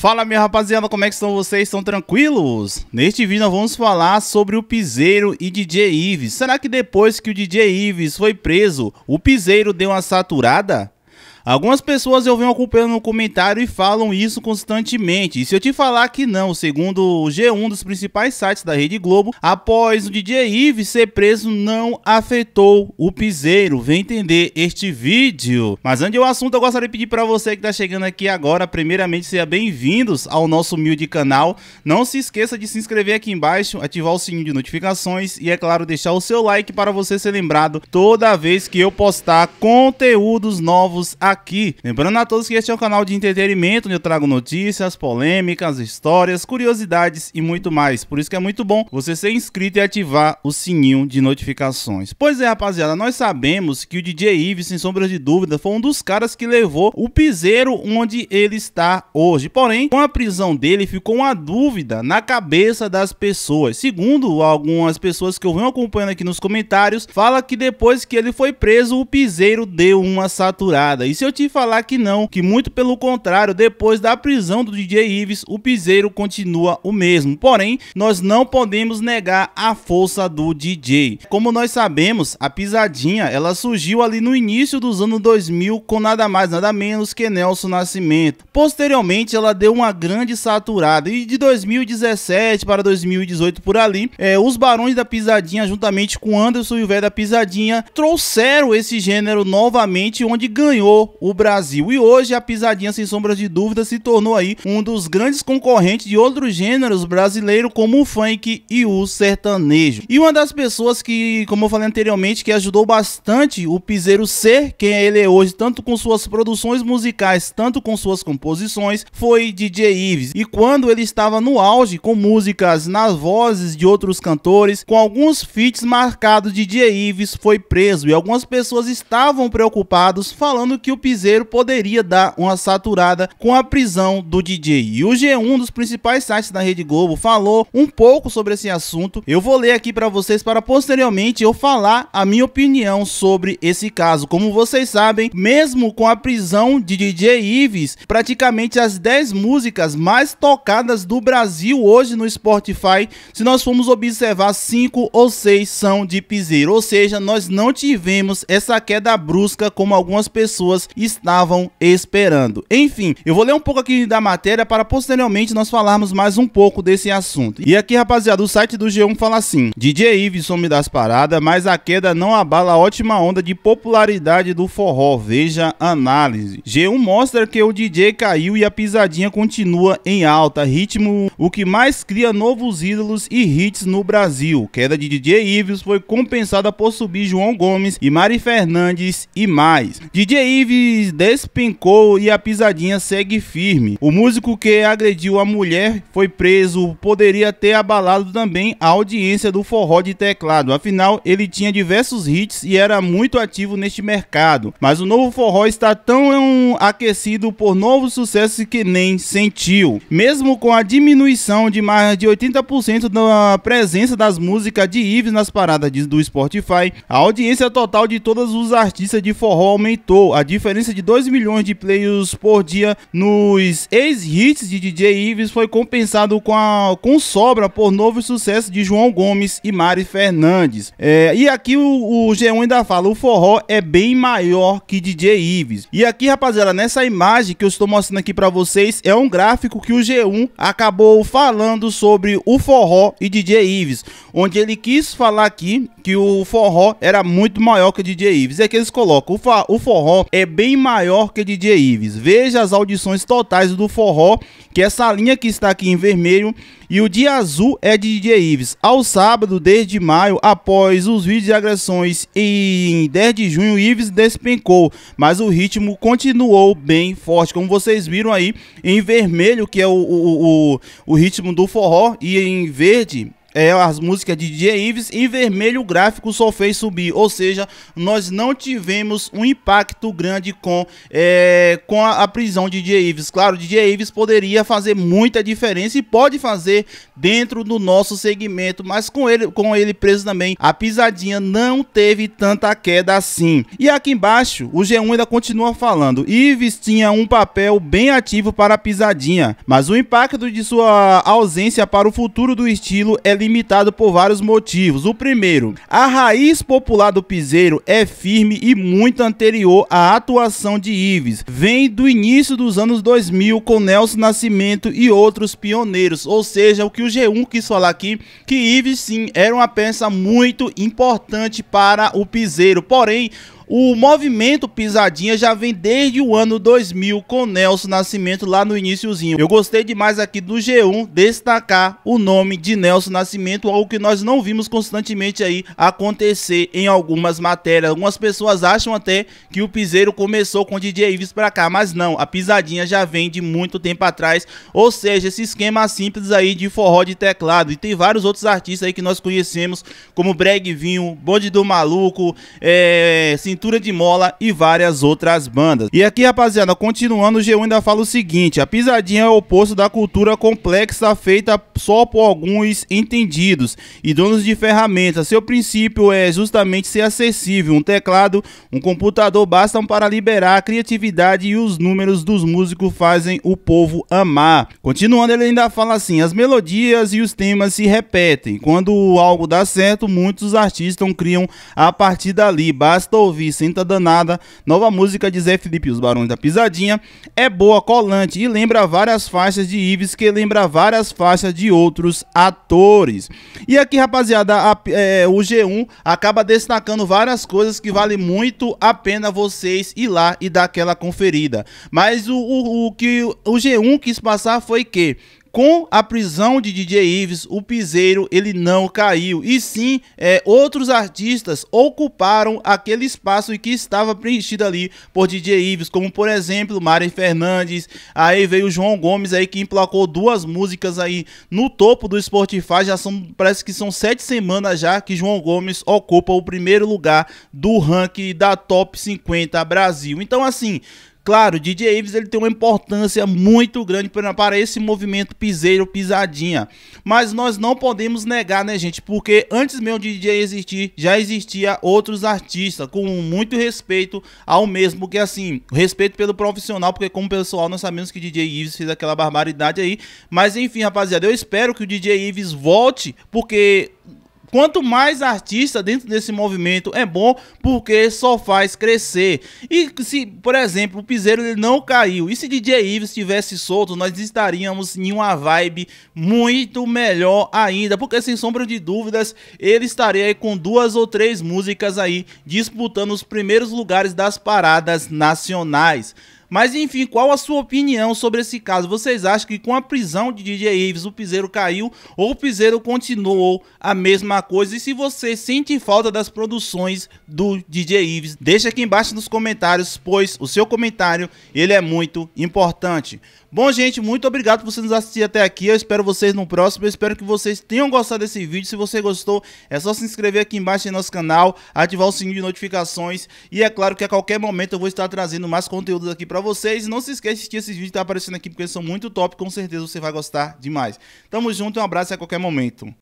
Fala minha rapaziada, como é que estão vocês? Estão tranquilos? Neste vídeo nós vamos falar sobre o Piseiro e DJ Ives. Será que depois que o DJ Ives foi preso, o Piseiro deu uma saturada? Algumas pessoas eu venho acompanhando no comentário e falam isso constantemente. E se eu te falar que não, segundo o G1 dos principais sites da Rede Globo, após o DJ Ives ser preso, não afetou o piseiro. Vem entender este vídeo. Mas antes do assunto, eu gostaria de pedir para você que está chegando aqui agora, primeiramente, seja bem-vindos ao nosso humilde canal. Não se esqueça de se inscrever aqui embaixo, ativar o sininho de notificações e, é claro, deixar o seu like para você ser lembrado toda vez que eu postar conteúdos novos aqui aqui. Lembrando a todos que este é um canal de entretenimento onde eu trago notícias, polêmicas, histórias, curiosidades e muito mais. Por isso que é muito bom você ser inscrito e ativar o sininho de notificações. Pois é, rapaziada, nós sabemos que o DJ Ives, sem sombra de dúvida, foi um dos caras que levou o piseiro onde ele está hoje. Porém, com a prisão dele, ficou uma dúvida na cabeça das pessoas. Segundo algumas pessoas que eu venho acompanhando aqui nos comentários, fala que depois que ele foi preso, o piseiro deu uma saturada. E se eu te falar que não, que muito pelo contrário, depois da prisão do DJ Ives, o piseiro continua o mesmo. Porém, nós não podemos negar a força do DJ. Como nós sabemos, a pisadinha, ela surgiu ali no início dos anos 2000 com nada mais, nada menos que Nelson Nascimento. Posteriormente, ela deu uma grande saturada e de 2017 para 2018 por ali, é, os Barões da Pisadinha, juntamente com Anderson e o Velho da Pisadinha, trouxeram esse gênero novamente, onde ganhou o Brasil. E hoje a pisadinha, sem sombra de dúvida, se tornou aí um dos grandes concorrentes de outros gêneros brasileiros, como o funk e o sertanejo. E uma das pessoas que, como eu falei anteriormente, que ajudou bastante o Piseiro ser quem ele é hoje, tanto com suas produções musicais, tanto com suas composições, foi DJ Ives. E quando ele estava no auge, com músicas nas vozes de outros cantores, com alguns feats marcados, DJ Ives foi preso. E algumas pessoas estavam preocupados, falando que o Piseiro poderia dar uma saturada com a prisão do DJ. E o G1 dos principais sites da Rede Globo falou um pouco sobre esse assunto. Eu vou ler aqui para vocês para posteriormente eu falar a minha opinião sobre esse caso. Como vocês sabem, mesmo com a prisão de DJ Ives, praticamente as 10 músicas mais tocadas do Brasil hoje no Spotify, se nós formos observar, 5 ou 6 são de Piseiro. Ou seja, nós não tivemos essa queda brusca como algumas pessoas estavam esperando. Enfim, eu vou ler um pouco aqui da matéria para posteriormente nós falarmos mais um pouco desse assunto. E aqui, rapaziada, o site do G1 fala assim: DJ Ives some das paradas, mas a queda não abala a ótima onda de popularidade do forró. Veja análise. G1 mostra que o DJ caiu e a pisadinha continua em alta, ritmo o que mais cria novos ídolos e hits no Brasil. Queda de DJ Ives foi compensada por subir João Gomes e Mari Fernandes e mais. DJ Ives despencou e a pisadinha segue firme. O músico que agrediu a mulher foi preso, poderia ter abalado também a audiência do forró de teclado. Afinal, ele tinha diversos hits e era muito ativo neste mercado. Mas o novo forró está tão aquecido por novos sucessos que nem sentiu. Mesmo com a diminuição de mais de 80% da presença das músicas de Ives nas paradas do Spotify, a audiência total de todos os artistas de forró aumentou. A diferença diferença de 2 milhões de plays por dia nos ex-hits de DJ Ives foi compensado com, a, com sobra por novo sucesso de João Gomes e Mari Fernandes. É, e aqui o, o G1 ainda fala, o forró é bem maior que DJ Ives. E aqui, rapaziada, nessa imagem que eu estou mostrando aqui para vocês, é um gráfico que o G1 acabou falando sobre o forró e DJ Ives, onde ele quis falar aqui que o forró era muito maior que o DJ Ives. É que eles colocam, o, o forró é bem maior que DJ Ives. Veja as audições totais do forró, que essa linha que está aqui em vermelho, e o dia azul é de DJ Ives. Ao sábado, desde maio, após os vídeos de agressões em 10 de junho, Ives despencou, mas o ritmo continuou bem forte, como vocês viram aí em vermelho, que é o, o, o, o ritmo do forró, e em verde é, as músicas de DJ Ives, em vermelho gráfico só fez subir, ou seja, nós não tivemos um impacto grande com, é, com a, a, prisão de DJ Ives. Claro, DJ Ives poderia fazer muita diferença e pode fazer dentro do nosso segmento, mas com ele, com ele preso também, a pisadinha não teve tanta queda assim. E aqui embaixo, o G1 ainda continua falando, Ives tinha um papel bem ativo para a pisadinha, mas o impacto de sua ausência para o futuro do estilo é limitado por vários motivos. O primeiro, a raiz popular do piseiro é firme e muito anterior à atuação de Ives. Vem do início dos anos 2000 com Nelson Nascimento e outros pioneiros. Ou seja, o que o G1 quis falar aqui, que Ives sim era uma peça muito importante para o piseiro. Porém, o movimento Pisadinha já vem desde o ano 2000 com Nelson Nascimento lá no iníciozinho. Eu gostei demais aqui do G1 destacar o nome de Nelson Nascimento, algo que nós não vimos constantemente aí acontecer em algumas matérias. Algumas pessoas acham até que o piseiro começou com DJ Ives pra cá, mas não, a Pisadinha já vem de muito tempo atrás, ou seja, esse esquema simples aí de forró de teclado. E tem vários outros artistas aí que nós conhecemos, como Breg Vinho, Bonde do Maluco, é, Cintura de Mola e várias outras bandas. E aqui, rapaziada, continuando, o G1 ainda fala o seguinte: a pisadinha é o oposto da cultura complexa feita só por alguns entendidos e donos de ferramentas. Seu princípio é justamente ser acessível. Um teclado, um computador bastam para liberar a criatividade e os números dos músicos fazem o povo amar. Continuando, ele ainda fala assim: as melodias e os temas se repetem. Quando algo dá certo, muitos artistas criam a partir dali. Basta ouvir Senta Danada, nova música de Zé Felipe e os Barões da Pisadinha, é boa, colante e lembra várias faixas de Ives que lembra várias faixas de outros atores. E aqui, rapaziada, a, é, o G1 acaba destacando várias coisas que vale muito a pena vocês ir lá e dar aquela conferida. Mas o, o, o que o G1 quis passar foi que com a prisão de DJ Ives, o piseiro ele não caiu. E sim é, outros artistas ocuparam aquele espaço que estava preenchido ali por DJ Ives, como por exemplo Mari Fernandes, aí veio o João Gomes aí que emplacou duas músicas aí no topo do Spotify, já são parece que são sete semanas já que João Gomes ocupa o primeiro lugar do ranking da Top 50 Brasil. Então assim Claro, DJ Ives ele tem uma importância muito grande para esse movimento piseiro, pisadinha. Mas nós não podemos negar, né, gente? Porque antes mesmo de DJ existir, já existia outros artistas com muito respeito ao mesmo que assim, respeito pelo profissional, porque como pessoal nós sabemos que DJ Ives fez aquela barbaridade aí. Mas enfim, rapaziada, eu espero que o DJ Ives volte, porque Quanto mais artista dentro desse movimento é bom porque só faz crescer. E se, por exemplo, o Piseiro ele não caiu, e se DJ Ives estivesse solto, nós estaríamos em uma vibe muito melhor ainda, porque sem sombra de dúvidas, ele estaria aí com duas ou três músicas aí disputando os primeiros lugares das paradas nacionais. Mas enfim, qual a sua opinião sobre esse caso? Vocês acham que com a prisão de DJ Ives o piseiro caiu ou o piseiro continuou a mesma coisa? E se você sente falta das produções do DJ Ives, deixa aqui embaixo nos comentários, pois o seu comentário ele é muito importante. Bom, gente, muito obrigado por você nos assistir até aqui. Eu espero vocês no próximo. Eu espero que vocês tenham gostado desse vídeo. Se você gostou, é só se inscrever aqui embaixo em nosso canal, ativar o sininho de notificações. E é claro que a qualquer momento eu vou estar trazendo mais conteúdos aqui para vocês. E não se esqueça assistir esses vídeos que estão aparecendo aqui, porque eles são muito top. Com certeza você vai gostar demais. Tamo junto, um abraço a qualquer momento.